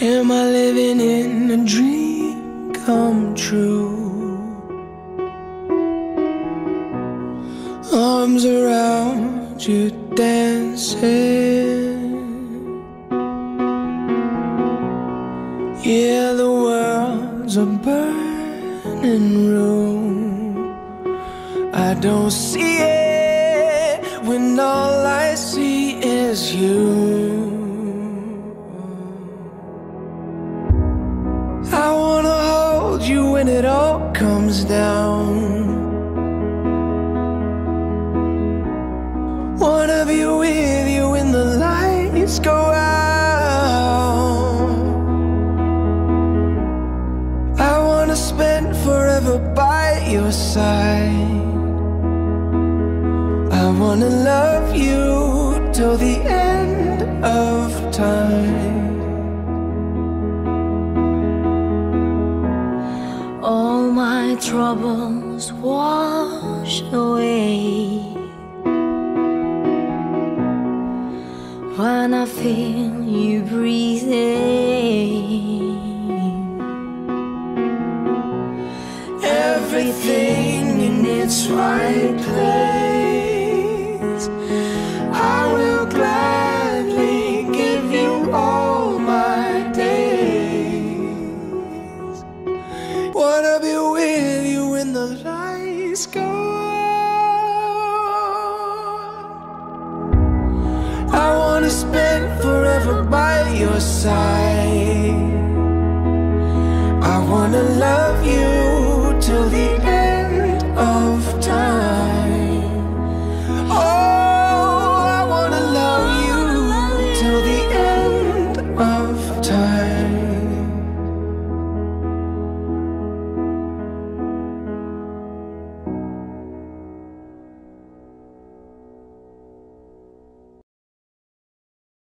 making a dream come true. Arms around you dancing. Yeah, the world's a burning room. I don't see it when all I see is you. You when it all comes down. Wanna be with you when the lights go out. I wanna spend forever by your side. I wanna love you till the end of time. Troubles wash away when I feel you breathing. Everything in its right place. Lights go. I wanna spend forever by your side.